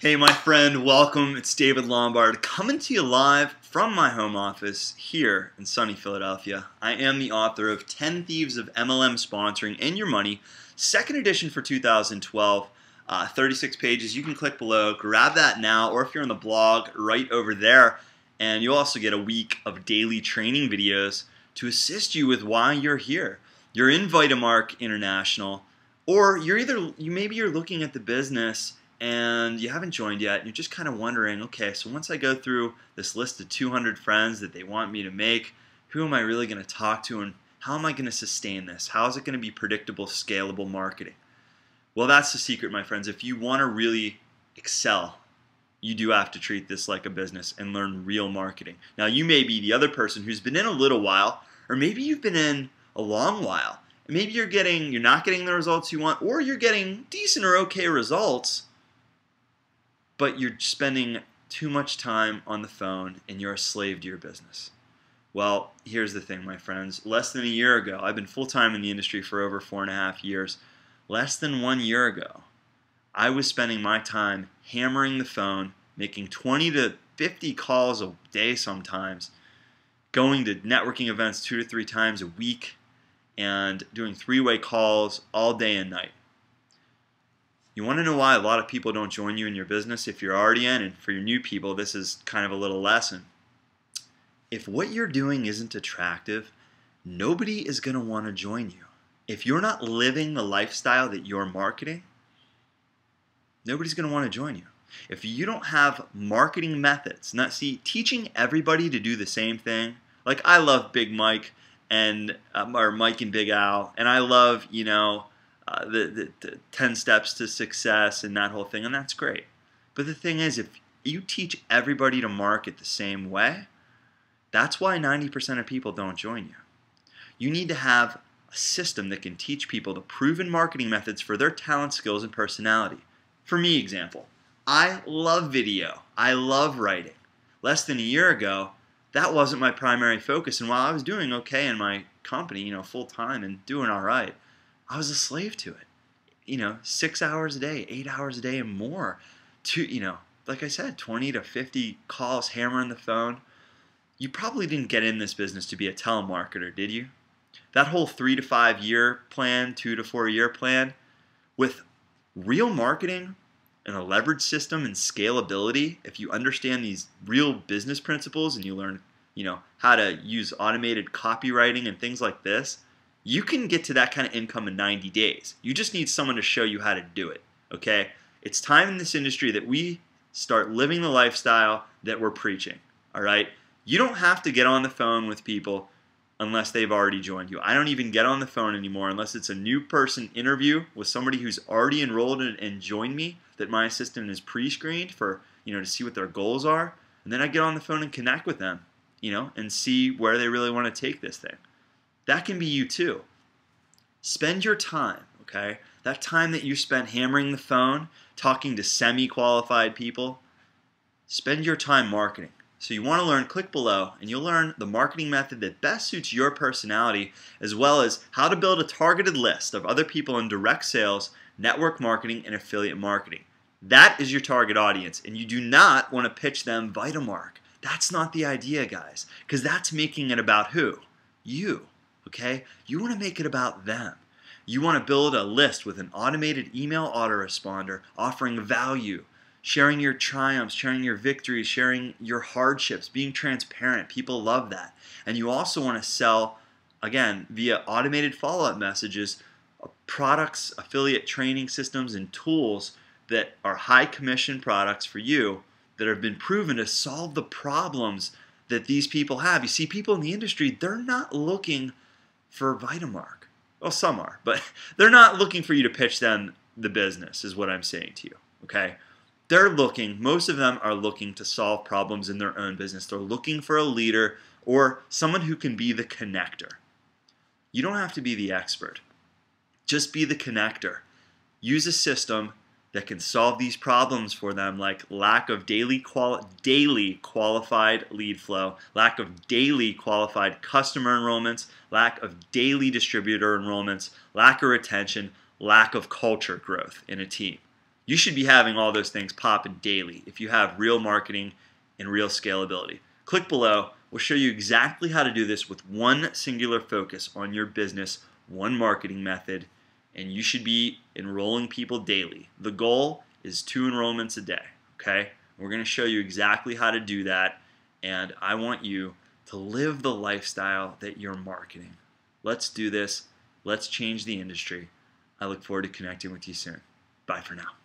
Hey, my friend, welcome. It's David Lombard coming to you live from my home office here in sunny Philadelphia. I am the author of 10 Thieves of MLM Sponsoring and Your Money, second edition for 2012. Uh, 36 pages. You can click below, grab that now, or if you're on the blog, right over there. And you'll also get a week of daily training videos to assist you with why you're here. You're in Vitamark International, or you're either, you maybe you're looking at the business and you haven't joined yet, and you're just kind of wondering, okay, so once I go through this list of 200 friends that they want me to make, who am I really going to talk to, and how am I going to sustain this? How is it going to be predictable, scalable marketing? Well, that's the secret, my friends. If you want to really excel, you do have to treat this like a business and learn real marketing. Now, you may be the other person who's been in a little while, or maybe you've been in a long while. And maybe you're getting, you're not getting the results you want, or you're getting decent or okay results, but you're spending too much time on the phone and you're a slave to your business. Well, here's the thing, my friends. Less than a year ago, I've been full time in the industry for over four and a half years. Less than one year ago, I was spending my time hammering the phone, making 20 to 50 calls a day sometimes, going to networking events two to three times a week, and doing three way calls all day and night. You want to know why a lot of people don't join you in your business if you're already in, and for your new people, this is kind of a little lesson. If what you're doing isn't attractive, nobody is going to want to join you. If you're not living the lifestyle that you're marketing, nobody's going to want to join you. If you don't have marketing methods, not see teaching everybody to do the same thing. Like I love Big Mike and uh, or Mike and Big Al, and I love you know uh, the, the, the 10 steps to success and that whole thing, and that's great. But the thing is, if you teach everybody to market the same way, that's why 90% of people don't join you. You need to have a system that can teach people the proven marketing methods for their talent, skills, and personality. For me, example, I love video. I love writing. Less than a year ago, that wasn't my primary focus. And while I was doing okay in my company, you know, full time and doing all right, I was a slave to it. You know, six hours a day, eight hours a day, and more. To you know, like I said, 20 to 50 calls, hammering the phone. You probably didn't get in this business to be a telemarketer, did you? That whole three to five year plan, two to four year plan, with real marketing and a leverage system and scalability, if you understand these real business principles and you learn, you know, how to use automated copywriting and things like this, you can get to that kind of income in 90 days. You just need someone to show you how to do it. Okay? It's time in this industry that we start living the lifestyle that we're preaching. All right? You don't have to get on the phone with people unless they've already joined you. I don't even get on the phone anymore unless it's a new person interview with somebody who's already enrolled in, and joined me that my assistant is pre-screened for, you know, to see what their goals are. And then I get on the phone and connect with them, you know, and see where they really want to take this thing. That can be you too. Spend your time, okay? That time that you spent hammering the phone, talking to semi qualified people, spend your time marketing. So you want to learn, click below, and you'll learn the marketing method that best suits your personality, as well as how to build a targeted list of other people in direct sales, network marketing, and affiliate marketing. That is your target audience, and you do not want to pitch them Vitamark. That's not the idea, guys, because that's making it about who? You okay? You want to make it about them. You want to build a list with an automated email autoresponder offering value, sharing your triumphs, sharing your victories, sharing your hardships, being transparent. People love that. And you also want to sell, again, via automated follow up messages, uh, products, affiliate training systems, and tools that are high commission products for you that have been proven to solve the problems that these people have. You see, people in the industry, they're not looking for Vitamark. Well, some are, but they're not looking for you to pitch them the business, is what I'm saying to you. Okay? They're looking, most of them are looking to solve problems in their own business. They're looking for a leader or someone who can be the connector. You don't have to be the expert, just be the connector. Use a system that can solve these problems for them like lack of daily, quali daily qualified lead flow, lack of daily qualified customer enrollments, lack of daily distributor enrollments, lack of retention, lack of culture growth in a team. You should be having all those things popping daily if you have real marketing and real scalability. Click below. We'll show you exactly how to do this with one singular focus on your business, one marketing method, and you should be enrolling people daily. The goal is two enrollments a day, okay? We're going to show you exactly how to do that, and I want you to live the lifestyle that you're marketing. Let's do this. Let's change the industry. I look forward to connecting with you soon. Bye for now.